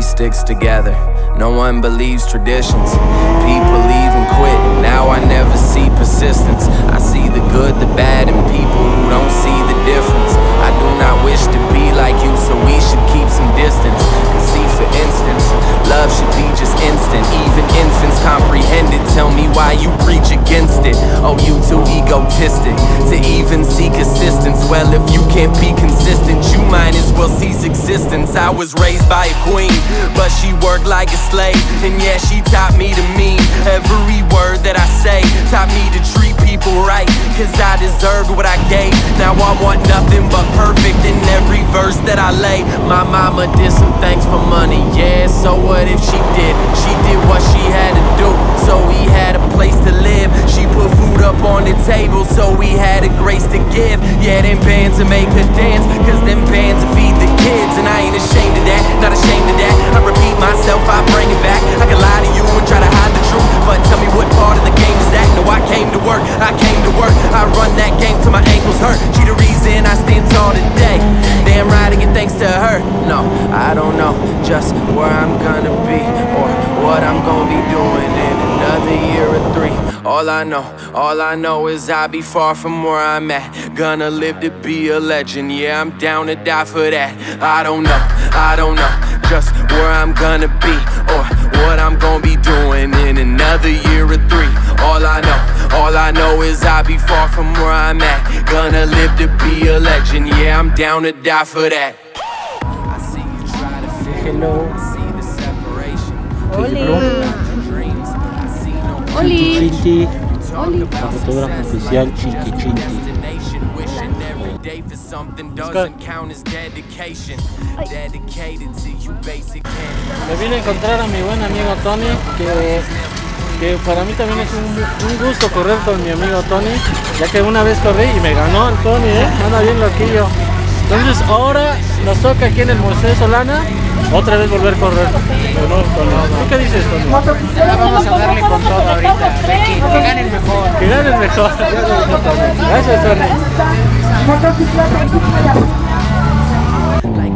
sticks together. No one believes traditions. People even quit. Now I never see persistence. I see the good, the bad, and people who don't see the difference. I do not wish to be like you, so we should keep some distance. Cause see, for instance, love should be just instant. Even infants comprehend why you preach against it. Oh, you too egotistic to even seek assistance. Well, if you can't be consistent, you might as well cease existence. I was raised by a queen, but she worked like a slave. And yeah, she taught me to mean every word that I say. Taught me to treat people right, cause I deserved what I gave. Now I want nothing but perfect in every verse that I lay. My mama did some things for money, yeah, so what if she did? She did what she had to do, so we had a place to live. She put food up on the table, so we had a grace to give. Yeah, them bands to make her dance, cause them bands to feed the kids. And I ain't ashamed of that, not ashamed of that. I repeat myself, I bring it back. I can lie to you and try to hide the truth, but tell me what part of the game is that? No, I came to work, I work. I run that game till my ankles hurt. She the reason I stand tall today. Damn right, I get thanks to her. No, I don't know just where I'm gonna be or what I'm gonna be doing in another year or three. All I know, all I know is I'll be far from where I'm at. Gonna live to be a legend, yeah, I'm down to die for that. I don't know, I don't know just where I'm gonna be or what I'm gonna be doing in another year or three. All I know, all I know is I'll be far from where I'm at. Gonna live to be a legend, yeah, I'm down to die for that. I see you try to figure Hello. I see the separation. Hola. Dreams, I see no Oli. Chinti, talk la about fotógrafa success oficial like Chinti day for something doesn't count as dedication. Dedicated to you basic Me vine a encontrar a mi buen amigo Tony, que, que para mí también es un, un gusto correr con mi amigo Tony, ya que una vez corrí y me ganó el Tony, ¿eh? anda bien loquillo. Entonces ahora nos toca aquí en el Museo Solana otra vez volver a correr. ¿Tú qué dices, Tony? Ahora vamos a darle con todo ahorita. Ricky, que gane el mejor. Que gane Like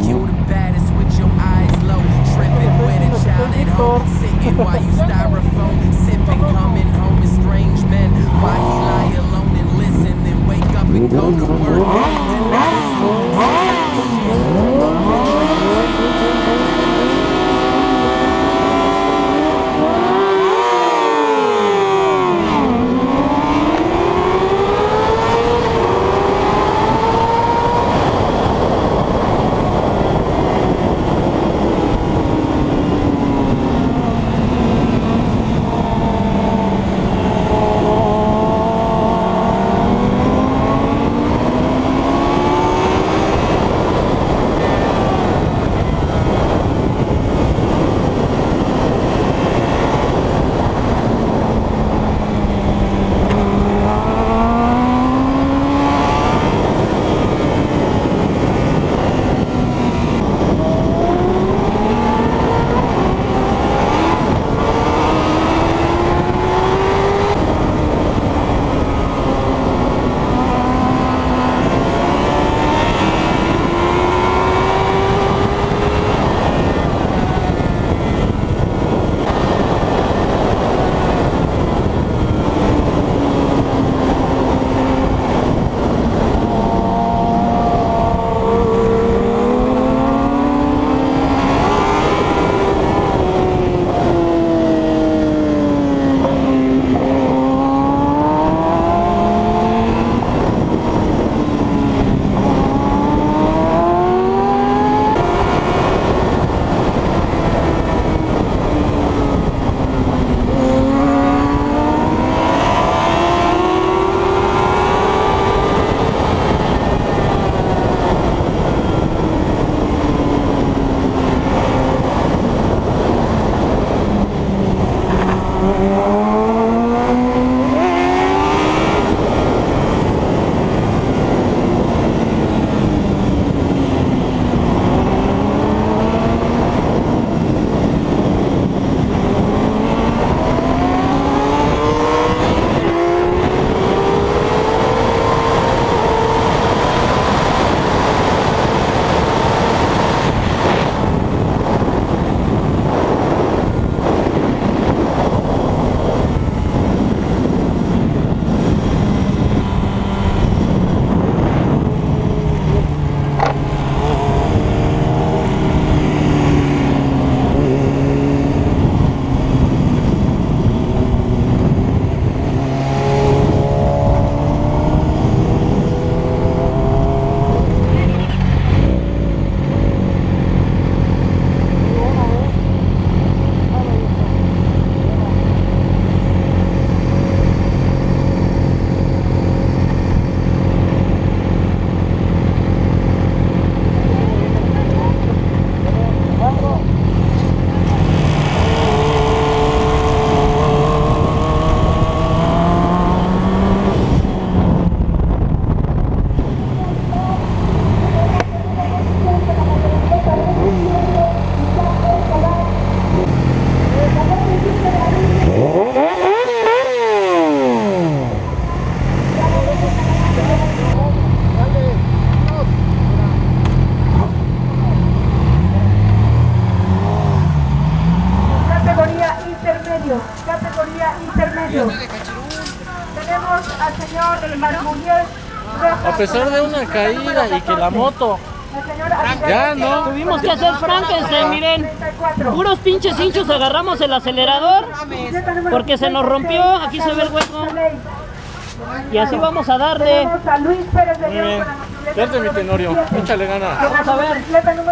you the baddest with your eyes low. Tripping with a child at home. While you styrofoam. Sipping, coming home with strange men. Why he lie alone and listen, then wake up and go to work. A pesar de una caída y que la moto ya no. Tuvimos que hacer Frankenstein, miren. Puros pinches hinchos agarramos el acelerador porque se nos rompió. Aquí se ve el hueco. Y así vamos a darle. Muy bien. Verte mi tenorio. Échale gana. Vamos a ver.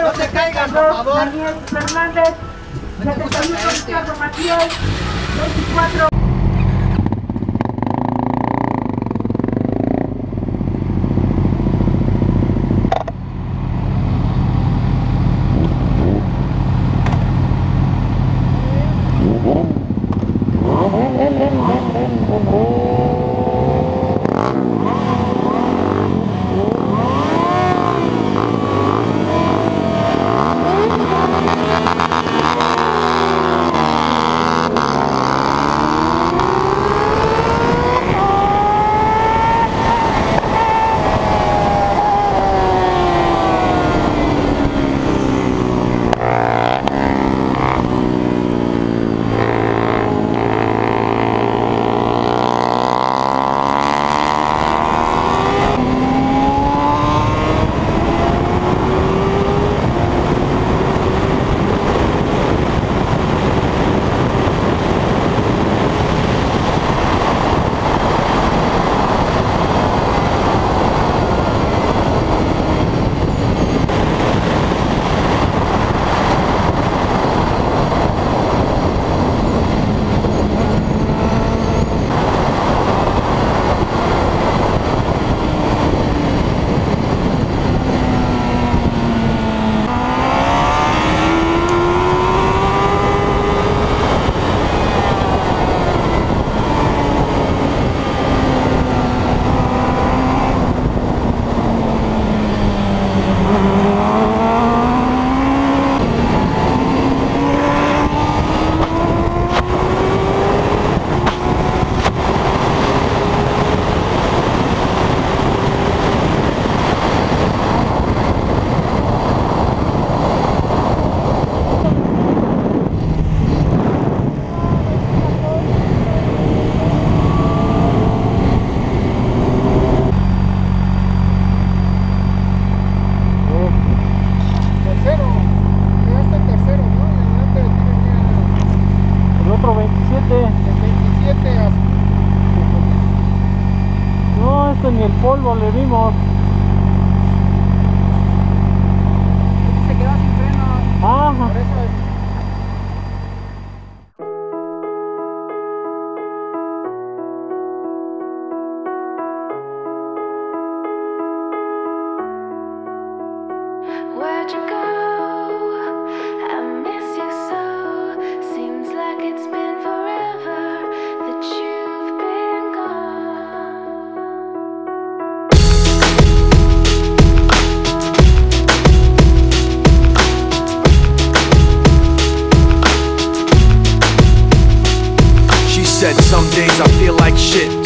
No te caigas, por favor. Daniel Fernández, 71 Ricardo Matías, 24.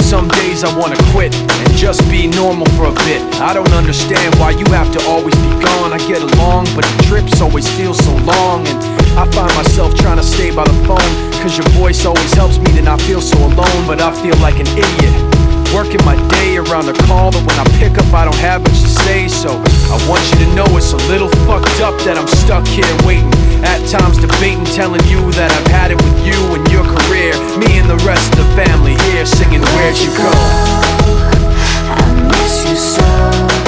Some days I wanna quit and just be normal for a bit. I don't understand why you have to always be gone. I get along, but the trips always feel so long. And I find myself trying to stay by the phone. Cause your voice always helps me to not feel so alone. But I feel like an idiot. Working my day around the call, but when I pick up, I don't have much to say. So I want you to know it's a little fucked up that I'm stuck here waiting. At times debating, telling you that I've had it with you and your career. Me and the rest of the family here singing, Where'd you go? I miss you so.